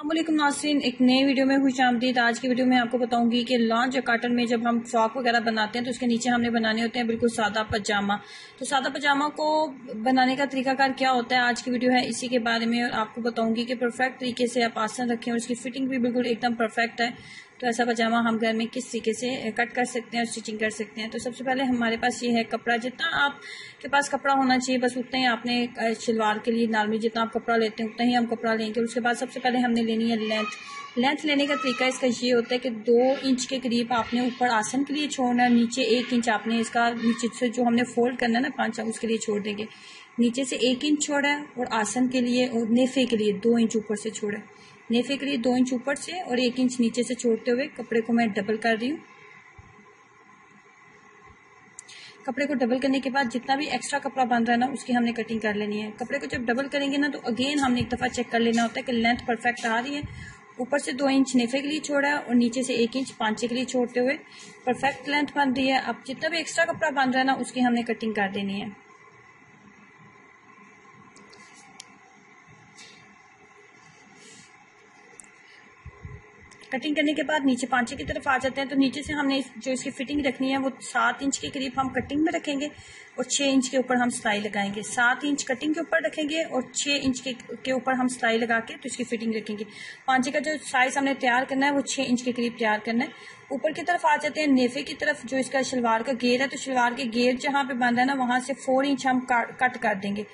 अल्लाम नासिन एक नए वीडियो में खुश आमदीद। आज की वीडियो में आपको बताऊँगी कि लॉन्च या काटन में जब हम फ्रॉक वगैरह बनाते हैं तो उसके नीचे हमने बनाने होते हैं बिल्कुल सादा पजामा। तो सादा पजामा को बनाने का तरीकाकार क्या होता है? आज की वीडियो है इसी के बारे में आपको बताऊँगी कि परफेक्ट तरीके से आप आसन रखें और उसकी फिटिंग भी बिल्कुल एकदम परफेक्ट है। तो ऐसा पजामा हम घर में किस तरीके से कट कर सकते हैं और स्टिचिंग कर सकते हैं। तो सबसे पहले हमारे पास ये है कपड़ा। जितना आपके पास कपड़ा होना चाहिए, बस उतना ही आपने शलवार के लिए, नॉर्मली जितना आप कपड़ा लेते हैं, उतना ही हम कपड़ा लेंगे। उसके बाद सबसे पहले हमने लेनी है लेंथ। लेंथ लेने का तरीका इसका ये होता है कि दो इंच के करीब आपने ऊपर आसन के लिए छोड़ना है, नीचे एक इंच आपने इसका नीचे से जो हमने फोल्ड करना है ना पाँच, उसके लिए छोड़ देंगे। नीचे से एक इंच छोड़ा है और आसन के लिए और नेफे के लिए दो इंच ऊपर से छोड़ा है। नेफे के लिए दो इंच ऊपर से और एक इंच नीचे से छोड़ते हुए कपड़े को मैं डबल कर रही हूँ। कपड़े को डबल करने के बाद जितना भी एक्स्ट्रा कपड़ा बाँध रहा है ना, उसकी हमने कटिंग कर लेनी है। कपड़े को जब डबल करेंगे ना तो अगेन हमने एक दफ़ा चेक कर लेना होता है कि लेंथ परफेक्ट आ रही है। ऊपर से दो इंच नेफे के लिए छोड़ा है और नीचे से एक इंच पांचे के लिए छोड़ते हुए परफेक्ट लेंथ बन रही है। अब जितना भी एक्स्ट्रा कपड़ा बाँध रहा है ना, उसकी हमने कटिंग कर देनी है। कटिंग करने के बाद नीचे पांचे की तरफ़ आ जाते हैं। तो नीचे से हमने जो इसकी फिटिंग रखनी है, वो सात इंच के करीब हम कटिंग में रखेंगे और छह इंच के ऊपर हम सिलाई लगाएँगे। सात इंच कटिंग के ऊपर रखेंगे और छह इंच के ऊपर हम सिलाई लगा के तो इसकी फिटिंग रखेंगे। पांचे का जो साइज़ हमने तैयार करना है, वो छह इंच के करीब तैयार करना है। ऊपर की तरफ़ आ जाते हैं नेफे की तरफ़, जो इसका शलवार का गेर है। तो शलवार के गेर जहाँ पे बंद है ना, वहाँ से फोर इंच हम कट कर देंगे।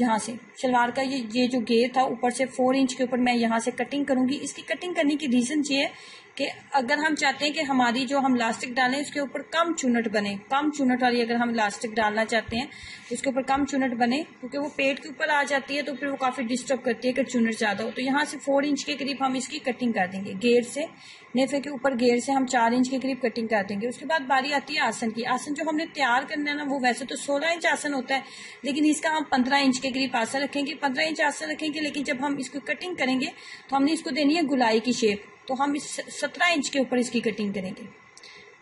यहाँ से। शलवार का ये ये जो घेर था ऊपर से फोर इंच के ऊपर मैं यहाँ से कटिंग करूँगी। इसकी कटिंग करने की रीजन ये है कि अगर हम चाहते हैं कि हमारी जो हम लास्टिक डालें उसके ऊपर कम चुनट बने। कम चुनट वाली अगर हम लास्टिक डालना चाहते हैं उसके ऊपर कम चुनट बने, क्योंकि वो पेट के ऊपर आ जाती है तो फिर वो काफ़ी डिस्टर्ब करती है अगर चुनट ज़्यादा हो। तो यहाँ से फोर इंच के करीब हम इसकी कटिंग कर देंगे, गेर से। नेफे के ऊपर गेर से हम चार इंच के करीब कटिंग। कर देंगे उसके बाद बारी आती है आसन की। आसन जो हमने तैयार करना है ना, वो वैसे तो सोलह इंच आसन होता है, लेकिन इसका हम पंद्रह इंच के करीब आसन रखेंगे। पंद्रह इंच आसन रखेंगे, लेकिन जब हम इसको कटिंग करेंगे तो हमने इसको देनी है गुलाई की शेप तो हम इस सत्रह इंच के ऊपर इसकी कटिंग करेंगे।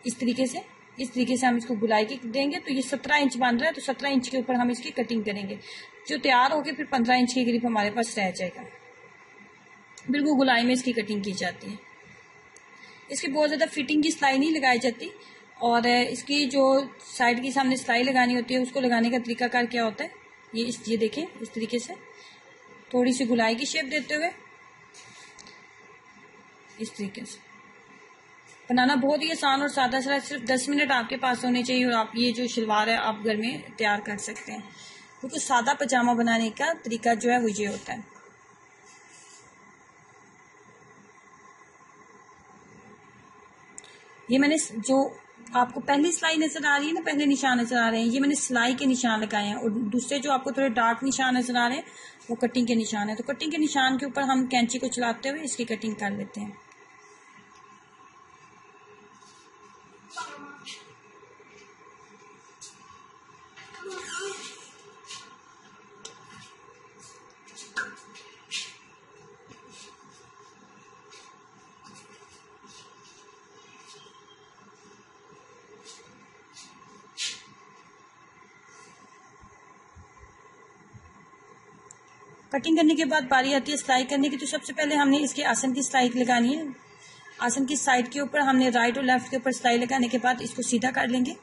इस तरीके से, इस तरीके से हम इसको गुलाई की देंगे। तो ये सत्रह इंच बन रहा है तो सत्रह इंच के ऊपर हम इसकी कटिंग करेंगे। जो तैयार होकर फिर पंद्रह इंच के करीब हमारे पास रह जाएगा। बिल्कुल गुलाई में इसकी कटिंग की जाती है। इसकी बहुत ज़्यादा फिटिंग की सिलाई नहीं लगाई जाती और इसकी जो साइड की सामने सिलाई लगानी होती है, उसको लगाने का तरीकाकार क्या होता है? ये इस, ये देखें, इस तरीके से। थोड़ी सी गुलाई की शेप देते हुए, इस तरीके से। बनाना बहुत ही आसान और सादा सरा सिर्फ़ दस मिनट आपके पास होने चाहिए और आप, ये जो शलवार है, आप घर में तैयार कर सकते हैं। क्योंकि सादा पजामा बनाने का तरीका जो है, वो ये होता है। ये मैंने जो आपको पहली सिलाई नज़र आ रही है ना, पहले निशान नज़र आ रहे हैं, ये मैंने सिलाई के निशान लगाए हैं और दूसरे जो आपको थोड़े डार्क निशान नज़र आ रहे हैं, वो कटिंग के निशान है। तो कटिंग के निशान के ऊपर हम कैंची को चलाते हुए इसकी कटिंग कर लेते हैं। कटिंग करने के बाद बारी आती है सिलाई करने की तो सबसे पहले हमने इसके आसन की सिलाई लगानी है। आसन की साइड के ऊपर हमने राइट और लेफ़्ट के ऊपर सिलाई लगाने के बाद इसको सीधा कर लेंगे।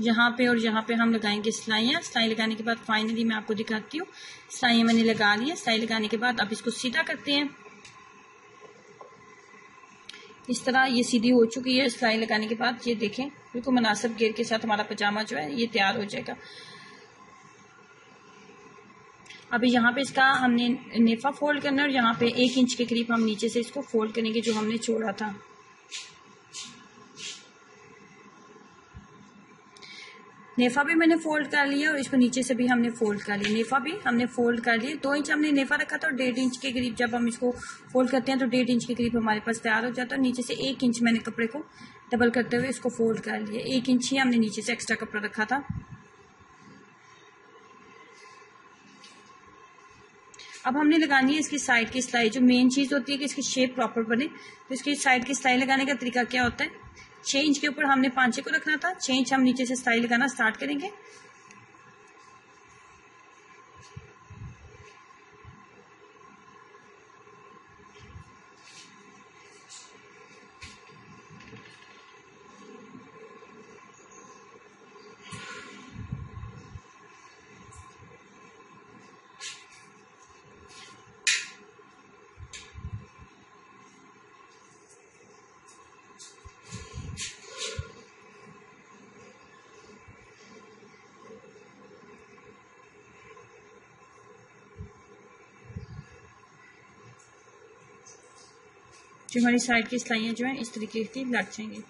यहाँ पे और यहाँ पे हम लगाएँगे सिलाइयाँ सिलाई लगाने के बाद फाइनली मैं आपको दिखाती हूँ। सिलाइयाँ मैंने लगा ली है। सिलाई लगाने के बाद अब इसको सीधा करते हैं। इस तरह ये सीधी हो चुकी है सिलाई लगाने के बाद। ये देखें, बिल्कुल मुनासिब गेर के साथ हमारा पजामा जो है, ये तैयार हो जाएगा। अभी यहाँ पे इसका हमने नेफा फोल्ड करना है और यहाँ पे एक इंच के करीब हम नीचे से इसको फोल्ड करेंगे जो हमने छोड़ा था। नेफा भी मैंने फोल्ड कर लिया और इसको नीचे से भी हमने फोल्ड कर लिया। नेफा भी हमने फोल्ड कर लिया। दो इंच हमने नेफा रखा था और डेढ़ इंच के करीब जब हम इसको फोल्ड करते हैं तो डेढ़ इंच के करीब हमारे पास तैयार हो जाता है। नीचे से एक इंच मैंने कपड़े को डबल करते हुए इसको फोल्ड कर लिया। एक इंच ही हमने नीचे से एक्स्ट्रा कपड़ा रखा था। अब हमने लगानी है इसकी साइड की सिलाई। जो मेन चीज़ होती है कि इसकी शेप प्रॉपर बने। तो इसकी साइड की सिलाई लगाने का तरीका क्या होता है? छः इंच के ऊपर हमने पांचे को रखना था। छः इंच हम नीचे से स्टाइल लगाना स्टार्ट करेंगे। जो हमारी साइड की सिलाइयाँ जो हैं, इस तरीके की लग जाएँगी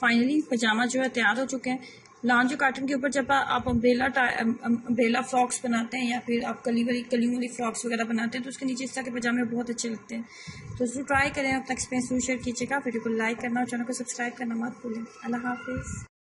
फाइनली पजामा जो है, तैयार हो चुके हैं। लांजो काटन के ऊपर जब आप अम्ब्रेला अम्ब्रेला फ्रॉक्स बनाते हैं या फिर आप कली वाली कलियों वाली फ्रॉक्स वगैरह बनाते हैं तो उसके नीचे इस तरह के पजामे बहुत अच्छे लगते हैं। तो उसको ट्राई करें अपना एक्सपीरियंस शेयर कीजिएगा। वीडियो को लाइक करना और चैनल को सब्सक्राइब करना मत भूलें। अल्लाह हाफिज़।